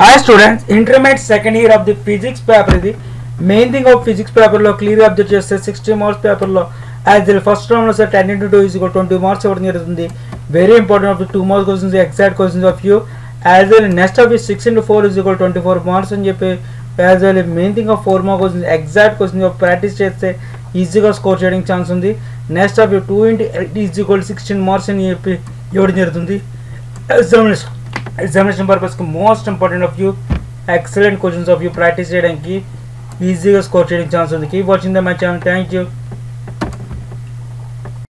Hi students intermediate second year of the physics paper ఇది. Main thing of physics పేపర్లో clear observe చేస్తే sixty marks పేపర్లో as దిల్ first రౌండ్లో sir ten into two is twenty marks ఇవ్వడం జరుగుతుంది? Very important of two marks questions exact questions of you as well next of six into four is twenty four marks అని చెప్పి as well main thing of four mark questions exact questions practice చేస్తే ఈజీగా score చేయడానికి chance ఉంది. Next of two into eight is equal sixteen marks అని చెప్పి ఇవ్వడం జరుగుతుంది? ఎగ్జామినేషన్ ఎగ్జామినేషన్ పర్పస్కి most important of you excellent questions of you practice చేయడానికి ఈజీగా స్కోర్ చేయడానికి ఛాన్స్ ఉంది keep watching the my channel thank you